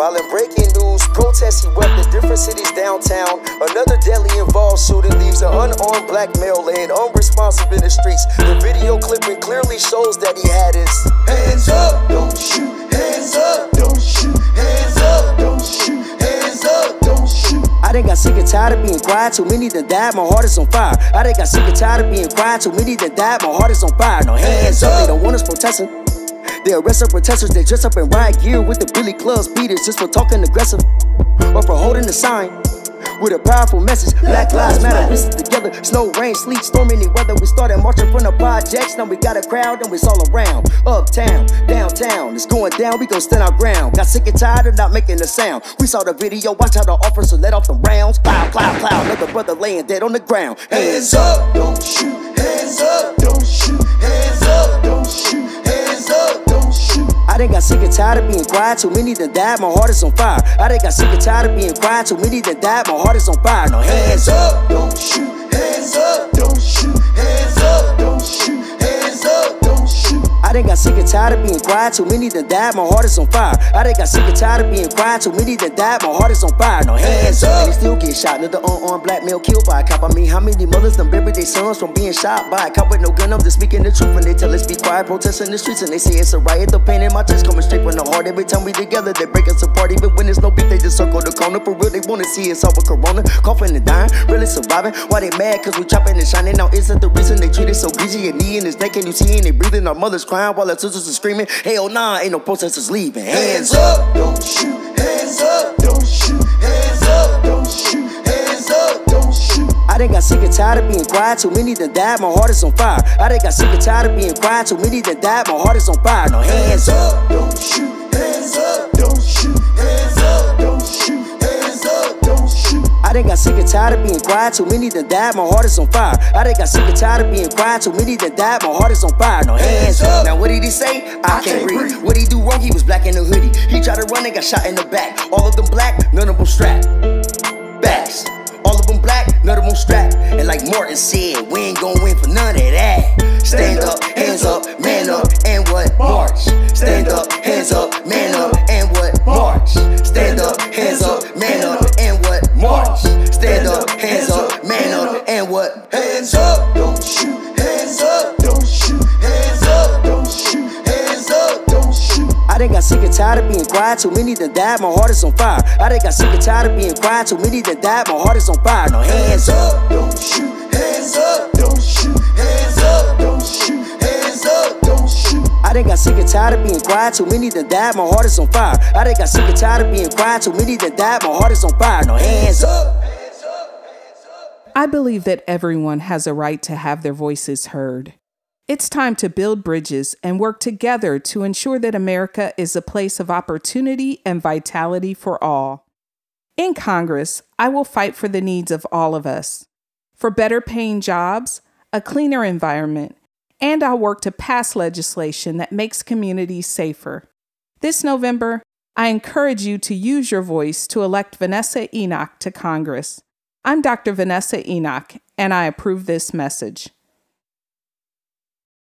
While in breaking news, protests erupt in different cities downtown. Another deadly involved shooting leaves an unarmed black male laying unresponsive in the streets. The video clipping clearly shows that he had his hands up, don't shoot, hands up, don't shoot, hands up, don't shoot, hands up, don't shoot. I done got sick and tired of being quiet. Too many done died. My heart is on fire. I done got sick and tired of being quiet. Too many done died. My heart is on fire. No hands up. They don't want us protesting. They arrest our protesters. They dress up in riot gear with the Billy Clubs beaters just for talking aggressive or for holding a sign with a powerful message. Black Lives Matter, we stick together. Snow, rain, sleet, storm, any weather. We started marching from the projects. Now we got a crowd and it's all around. Uptown, downtown, it's going down. We gon' stand our ground. Got sick and tired of not making a sound. We saw the video, watch how the officer let off the rounds. Cloud, cloud, cloud. Another brother laying dead on the ground. Hands up, don't shoot. Hands up, don't shoot. Got sick and tired of being quiet. Too many done died. My heart is on fire. I done got sick and tired of being quiet. Too many done died. My heart is on fire. No hands up, don't shoot. Hands up, don't shoot. Hands up, don't shoot. Sick and tired of being quiet. Too many done died. My heart is on fire. I done got sick and tired of being quiet. Too many done died. My heart is on fire. No hands up. And they still get shot. Another unarmed black male killed by a cop. I mean, how many mothers done buried their sons from being shot by a cop with no gun? I'm just speaking the truth. And they tell us be quiet, protest in the streets. And they say it's a riot. The pain in my chest coming straight from the heart. Every time we together, they break us apart. Even when there's no beef, they just circle the corner. For real, they wanna see us all with corona. Coughing and dying, really surviving. Why they mad? Cause we chopping and shining. Now, is that the reason they treat us so greasy? And knee in his neck, and you see, and they breathing. Our mothers crying while our sisters are screaming. Hell nah, ain't no protesters leaving. Hands up, don't shoot. Hands up, don't shoot. Hands up, don't shoot. Hands up, don't shoot. I done got sick and tired of being quiet. Too many done died. My heart is on fire. I done got sick and tired of being quiet. Too many done died. My heart is on fire. No hands up, don't shoot. Hands up, done got sick and tired of being quiet. Too many done died. My heart is on fire. I done got sick and tired of being quiet. Too many done died. My heart is on fire. No hands up. Now what did he say? I can't breathe. What he do wrong? He was black in the hoodie. He tried to run and got shot in the back. All of them black, none of them strapped. Backs. All of them black, none of them strapped. And like Martin said, we ain't gonna win for none Hands up, don't shoot. Hands up, don't shoot. Hands up, don't shoot. Hands up, don't shoot. I done got sick and tired of being quiet. Too many done died. My heart is on fire. I done got sick and tired of being quiet. Too many done died. My heart is on fire. No hands up, don't shoot. Hands up, don't shoot. Hands up, don't shoot. Hands up, don't shoot. I done got sick and tired of being quiet. Too many done died. My heart is on fire. I done got sick and tired of being quiet. Too many done died. My heart is on fire. No hands up. I believe that everyone has a right to have their voices heard. It's time to build bridges and work together to ensure that America is a place of opportunity and vitality for all. In Congress, I will fight for the needs of all of us for better paying jobs, a cleaner environment, and I'll work to pass legislation that makes communities safer. This November, I encourage you to use your voice to elect Vanessa Enoch to Congress. I'm Dr. Vanessa Enoch, and I approve this message.